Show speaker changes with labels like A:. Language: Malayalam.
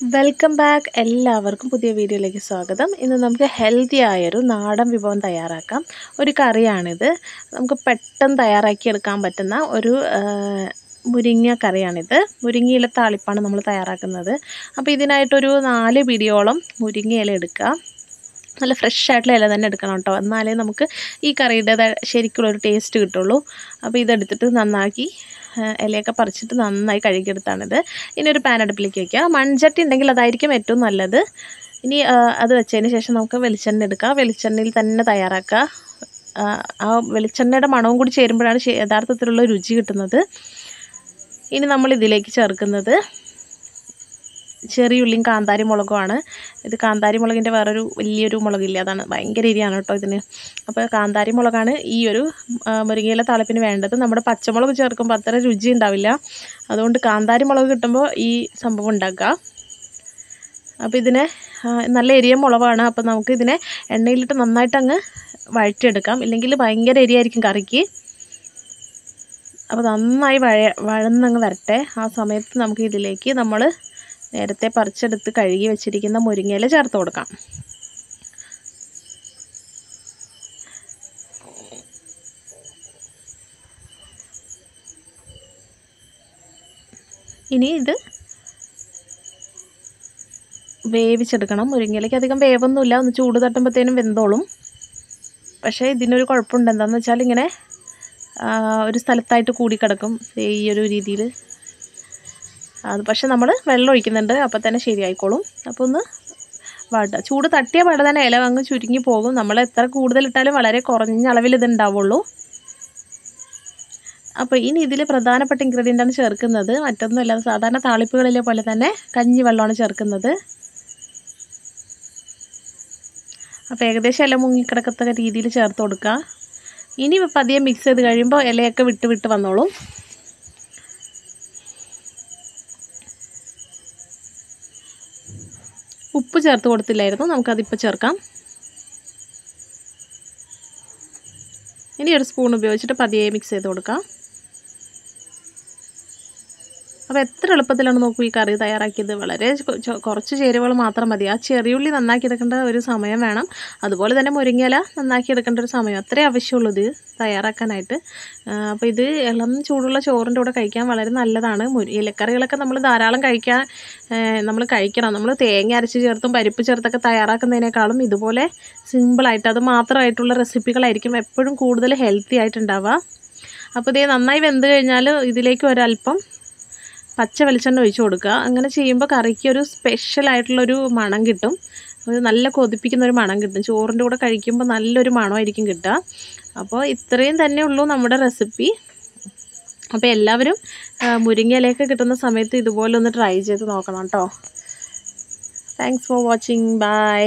A: വെൽക്കം ബാക്ക് എല്ലാവർക്കും പുതിയ വീഡിയോയിലേക്ക് സ്വാഗതം. ഇന്ന് നമുക്ക് ഹെൽത്തി ആയൊരു നാടൻ വിഭവം തയ്യാറാക്കാം. ഒരു കറിയാണിത്. നമുക്ക് പെട്ടെന്ന് തയ്യാറാക്കിയെടുക്കാൻ പറ്റുന്ന ഒരു മുരിങ്ങ കറിയാണിത്. മുരിങ്ങയിലെ താളിപ്പാണ് നമ്മൾ തയ്യാറാക്കുന്നത്. അപ്പോൾ ഇതിനായിട്ടൊരു നാല് പിടിയോളം മുരിങ്ങയില എടുക്കുക നല്ല ഫ്രഷ് ആയിട്ടുള്ള ഇല തന്നെ എടുക്കണം കേട്ടോ. എന്നാലേ നമുക്ക് ഈ കറിയുടെ ശരിക്കുള്ള ഒരു ടേസ്റ്റ് കിട്ടുള്ളൂ. അപ്പോൾ ഇതെടുത്തിട്ട് നന്നാക്കി ഇലയൊക്കെ പറിച്ചിട്ട് നന്നായി കഴുകിയെടുത്താണിത്. ഇനി ഒരു പാൻ അടുപ്പിലേക്ക് വയ്ക്കുക മൺചട്ടി ഉണ്ടെങ്കിൽ അതായിരിക്കും ഏറ്റവും നല്ലത്. ഇനി അത് വെച്ചതിന് ശേഷം നമുക്ക് വെളിച്ചെണ്ണ എടുക്കുക വെളിച്ചെണ്ണയിൽ തന്നെ തയ്യാറാക്കുക. ആ, വെളിച്ചെണ്ണയുടെ മണവും കൂടി ചേരുമ്പോഴാണ് യഥാർത്ഥത്തിലുള്ള രുചി കിട്ടുന്നത്. ഇനി നമ്മൾ ഇതിലേക്ക് ചേർക്കുന്നത് ചെറിയുള്ളിയും കാന്താരി മുളകുമാണ്. ഇത് കാന്താരി മുളകിന്റെ വേറൊരു വലിയൊരു മുളകില്ല അതാണ് ഭയങ്കര എരിയാണ് കേട്ടോ ഇതിന്. അപ്പോൾ കാന്താരി മുളകാണ് ഈ ഒരു മുരിങ്ങയില താളിപ്പിന് വേണ്ടത്. നമ്മുടെ പച്ചമുളക് ചേർക്കുമ്പോൾ അത്ര രുചി ഉണ്ടാവില്ല. അതുകൊണ്ട് കാന്താരി മുളക് കിട്ടുമ്പോൾ ഈ സംഭവം ഉണ്ടാക്കുക. അപ്പോൾ ഇതിനെ നല്ല എരിയ മുളവാണ് അപ്പോൾ നമുക്ക് ഇതിനെ എണ്ണയിലിട്ട് നന്നായിട്ട് അങ്ങ് വഴറ്റിയെടുക്കാം. ഇല്ലെങ്കിൽ ഭയങ്കര എരിയായിരിക്കും കറിക്ക്. അപ്പോൾ നന്നായി വഴ വഴന്നങ്ങ് വരട്ടെ. ആ സമയത്ത് നമുക്ക് ഇതിലേക്ക് നമ്മൾ നേരത്തെ പറിച്ചെടുത്ത് കഴുകി വെച്ചിരിക്കുന്ന മുരിങ്ങയില ചേർത്ത് കൊടുക്കാം. ഇനി ഇത് വേവിച്ചെടുക്കണം. മുരിങ്ങയിലേക്ക് അധികം വേവൊന്നുമില്ല. ഒന്ന് ചൂട് തട്ടുമ്പോഴത്തേനും വെന്തോളും. പക്ഷേ ഇതിനൊരു കുഴപ്പമുണ്ട്. എന്താണെന്ന് വെച്ചാൽ ഇങ്ങനെ ഒരു സ്ഥലത്തായിട്ട് കൂടിക്കിടക്കും. ഈ ഒരു രീതിയിൽ അത് പക്ഷെ നമ്മൾ വെള്ളം ഒഴിക്കുന്നുണ്ട് അപ്പോൾ തന്നെ ശരിയായിക്കോളും. അപ്പോൾ ഒന്ന് വട ചൂട് തട്ടിയ വട തന്നെ ഇല അങ്ങ് ചുരുങ്ങി പോകും. നമ്മൾ എത്ര കൂടുതലിട്ടാലും വളരെ കുറഞ്ഞ അളവിൽ ഇത് ഉണ്ടാവുള്ളൂ. അപ്പോൾ ഇനി ഇതിൽ പ്രധാനപ്പെട്ട ഇൻഗ്രീഡിയന്റാണ് ചേർക്കുന്നത്. മറ്റൊന്നുമല്ല സാധാരണ താളിപ്പുകളിലെ പോലെ തന്നെ കഞ്ഞി വെള്ളമാണ് ചേർക്കുന്നത്. അപ്പോൾ ഏകദേശം ഇല മുങ്ങിക്കിടക്കത്തക്ക രീതിയിൽ ചേർത്ത് കൊടുക്കുക. ഇനി പതിയെ മിക്സ് ചെയ്ത് കഴിയുമ്പോൾ ഇലയൊക്കെ വിട്ട് വിട്ട് വന്നോളും. ഉപ്പ് ചേർത്ത് കൊടുത്തില്ലായിരുന്നു. നമുക്കതിപ്പോൾ ചേർക്കാം. ഇനി ഒരു സ്പൂൺ ഉപയോഗിച്ചിട്ട് പതിയെ മിക്സ് ചെയ്ത് കൊടുക്കാം. അപ്പോൾ എത്ര എളുപ്പത്തിലാണ് നോക്കൂ ഈ കറി തയ്യാറാക്കിയത്? വളരെ കുറച്ച് ചേരുവകൾ മാത്രം മതി. ആ ചെറിയുള്ളി നന്നാക്കി എടുക്കേണ്ട ഒരു സമയം വേണം. അതുപോലെ തന്നെ മുരിങ്ങയില നന്നാക്കി എടുക്കേണ്ട ഒരു സമയം. അത്രേ ആവശ്യമുള്ളൂ ഇത് തയ്യാറാക്കാനായിട്ട്. അപ്പോൾ ഇത് ഇളം ചൂടുള്ള ചോറിന്റെ കൂടെ കഴിക്കാൻ വളരെ നല്ലതാണ്. ഇലക്കറികളൊക്കെ നമ്മൾ ധാരാളം കഴിക്കാൻ നമ്മൾ കഴിക്കണം. നമ്മൾ തേങ്ങ അരച്ച് ചേർത്തും പരിപ്പ് ചേർത്തൊക്കെ തയ്യാറാക്കുന്നതിനേക്കാളും ഇതുപോലെ സിമ്പിളായിട്ട് അത് മാത്രമായിട്ടുള്ള റെസിപ്പികളായിരിക്കും എപ്പോഴും കൂടുതൽ ഹെൽത്തി ആയിട്ടുണ്ടാവുക. അപ്പോൾ ഇതേ നന്നായി വെന്ത് കഴിഞ്ഞാൽ ഇതിലേക്ക് ഒരല്പം പച്ച വെളിച്ചെണ്ണ ഒഴിച്ച് കൊടുക്കുക. അങ്ങനെ ചെയ്യുമ്പോൾ കറിക്ക് ഒരു സ്പെഷ്യൽ ആയിട്ടുള്ളൊരു മണം കിട്ടും. ഒരു നല്ല കൊതിപ്പിക്കുന്ന ഒരു മണം കിട്ടും. ചോറിന്റെ കൂടെ കഴിക്കുമ്പോൾ നല്ലൊരു മണമായിരിക്കും കിട്ടുക. അപ്പോൾ ഇത്രയും തന്നെ ഉള്ളൂ നമ്മുടെ റെസിപ്പി അപ്പോൾ എല്ലാവരും മുരിങ്ങയിലേക്ക് കിട്ടുന്ന സമയത്ത് ഇതുപോലെ ഒന്ന് ട്രൈ ചെയ്ത് നോക്കണം കേട്ടോ. Thanks for watching bye